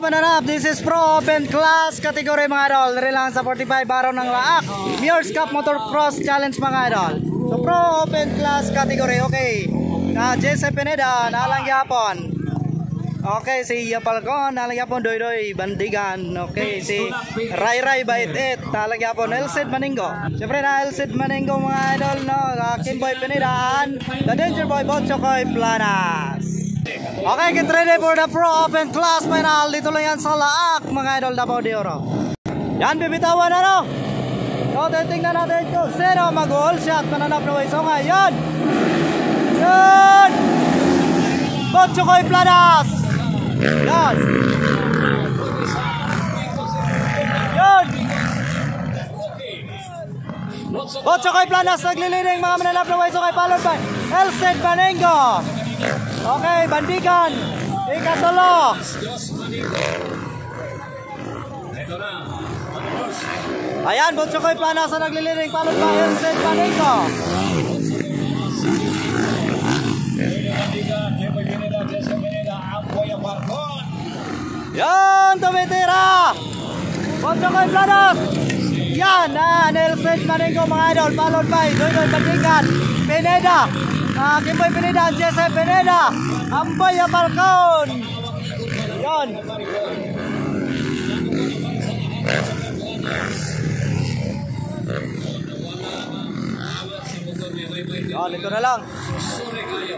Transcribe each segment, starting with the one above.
Mananap, this is Pro Open Class category mga idol. Lang sa 45 araw ng Laak. Muir's Cup Motocross Challenge mga idol. So Pro Open Class category, okay. Na Jesse Pineda, nalang yapon. Okay, si Yapalcon, nalang yapon Doy Doy Bandigan. Okay, si Ray Ray Baitit, nalang yapon Elsid Maningo. Siyempre na Elsid Maningo mga idol, no. Kimboy Pineda, The Danger Boy Botchokoy Planas. Okay, get ready for the Pro Open Class final. Dito lang yan sa Laak, mga idol Davao de Oro. Yan, bibitawan na no. So, titingnan natin kung sino mag-all shot. Mananap na way. So, ngayon. Yan. Botchokoy Planas. Yan. Yan. Botchokoy Planas naglilining mga mananap na way. So, kay followed by Elsen Banengo. Okay, bandigan. Ikatulo. Ayan, Butchokoy Plana sa nagliliring. Palot pa, Elsen Paneco. Yan, tumitira. Butchokoy Plana. Yan, ah, Nelson Paneco mga idol. Palot pa, Doy Doy Bandigan. Pineda. Ah, Kimboy Pineda, Jesse Pineda. Amboy Balcon. Yan. Yan, ito na lang.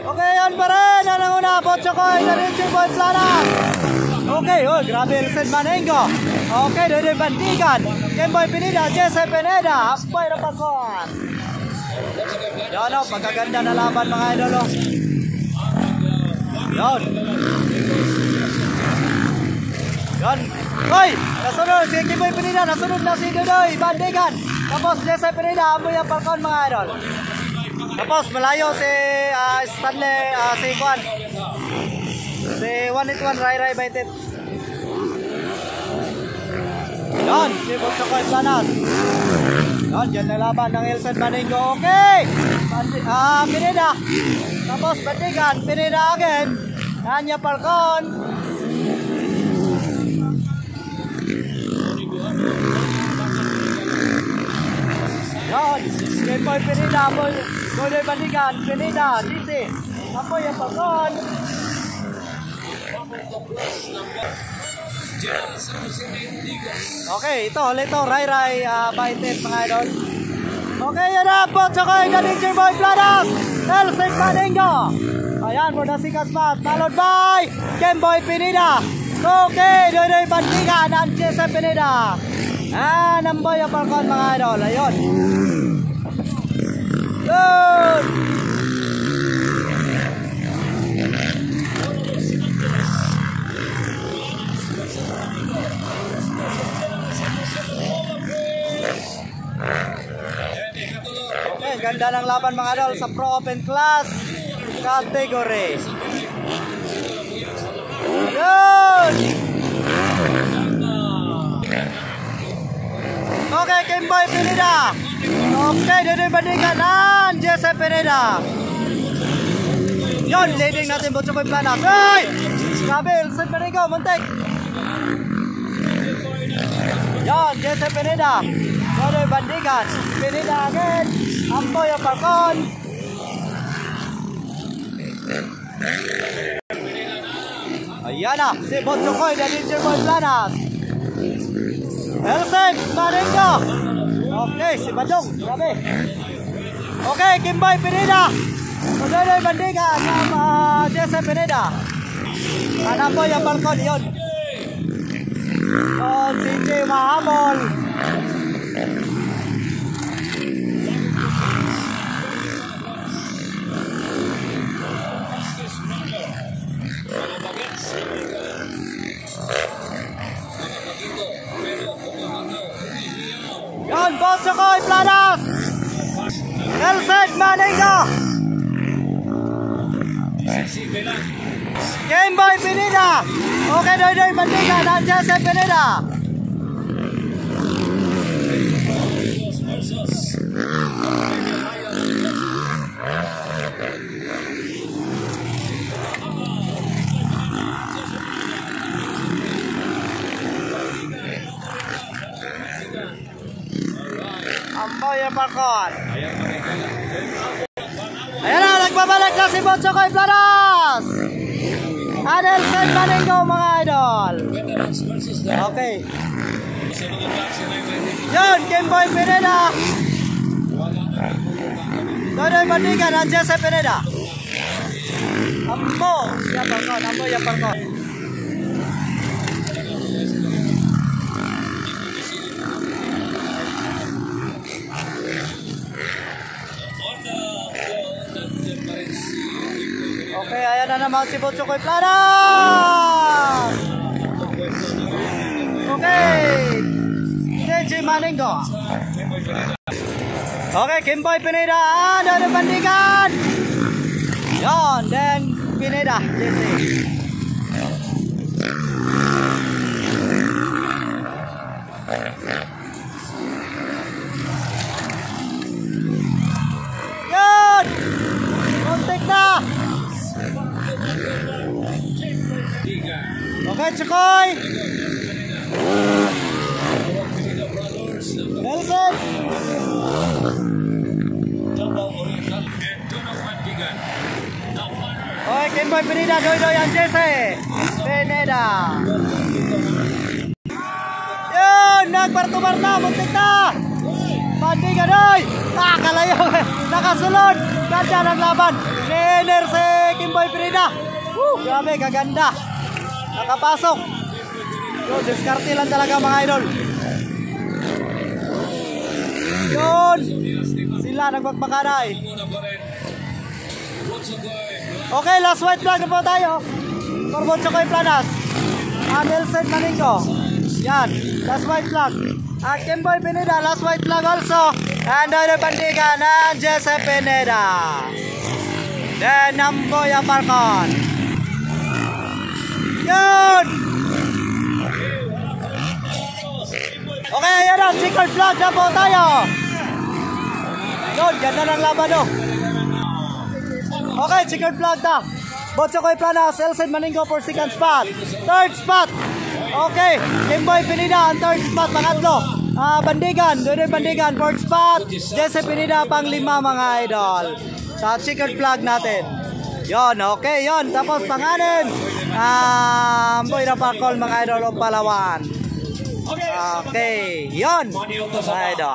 Okay, yan pa rin. Yan ang una. Botchokoy na rin si Boy Plana. Okay, oh, grabe Elsen Manengo. Okay, Doy Bandigan. Kimboy Pineda, Jesse Pineda. Amboy Balcon. Yan o, pagkaganda na laban mga idol o. Yan. Yan. Hoy! Nasunod, si Kiboy Pinida, nasunod na si Dudoy, Bandigan. Tapos Jesse Pinida, amoy ang palkon mga idol. Tapos malayo si ah, Stanley, ah, si Juan. Si 181 Rai Rai Baitit. Yan, si Botsokoy Planas. Yan, dyan na laban ng Elson Maningo. Okay! Bandi ah, Pineda. Tapos Bandigan, Pineda again. Nanya Falcon. Yan, Boy Pineda, Boy, Boy Boy Bandigan, Pineda, DC. Apoy ang Falcon. Okay, ito, ulit ito, Rai Rai, uh, Baitit, mga idol. Okay, yan na po, tsaka yung DJ Boy Planas, Elsic Maningo. Ayan, the second spot, followed by Boy Pinida. Okay, doy doy Bandiga, Nancy sa Pinida. Ah, namboy ang Falcon, mga idol. Ayun. Good. Ganda ng laban mga idol sa Pro Open Class category. Yun! Okay, Kimboy Pineda. Okay, Dodoy Bandigan and Jesse Pineda. Yun, leading natin Butcho Boy Planas. Hey! Grabe, Elson Panigo, muntik. Yan, Jesse Pineda. Dodoy Bandigan. Pineda again. Amboy ang Falcon. Ayan na, si Botchokoy na DJ Boy Planas. Elsen, Marengo. Okay, si Badong, grabe. Okay, Kimboy Pineda. Madodoy Bandiga sa uh, Jesse Pineda. Anaboy ang balkon, yun. Oh, CJ Mahamol. one. Game boy Pineda. Okay, đây đây mình dan ra Pineda. Ya pakon. Si Botchokoy Planas! Adelson Maningo mga idol. Okay. Yun, Kimboy Pineda. Dodoy Bandigan, ang Jesse Pineda. Ambo, siya Parkon, Ambo yung Parkon. Okay, ayan na naman si Butchokoy Planas! Okay! JJ Maningo. Okay, Kimboy Pineda. Ah, Dodo Bandigan! Yon, then Pineda. Yon! Okay, Chukoy! Nelson! Okay, Kimboy Pineda, Doy Doy ang Jesse. Pineda. Yun, nagbartumar na, muntik na. Pandigan, Doy. Ah, kalayo. Nakasulod. Ganda ng laban. Niner si Kimboy Pineda. Woo, grabe, kaganda. Nakapasok. Yo, diskarte lang talaga mga idol. Yun. Sila nagbagbakanay. Okay, last white flag na po tayo. Corbon Chocoy Planas. Ah, Nelson Maningo. Yan, last white flag. At Kimboy Pineda, last white flag also. And Dodo Bandiga ng Jesse Pineda. Then, Namboya Parkon. Yun! Okay, ayan na. Checkered flag na po tayo. Yun, ganda ng laban oh. Okay, checkered flag na. Botchokoy Planas, Elsen Maningo for second spot. Third spot. Okay, Kimboy Pinida ang third spot, pangatlo. Ah, Bandigan, Dodoy Bandigan, fourth spot. Jesse Pinida, pang lima mga idol. Sa checkered flag natin. Yon, okay, yon. Tapos pang-anim. Ah, Boy na Parkol mga idol o Palawan. Okay, yon. Mga idol.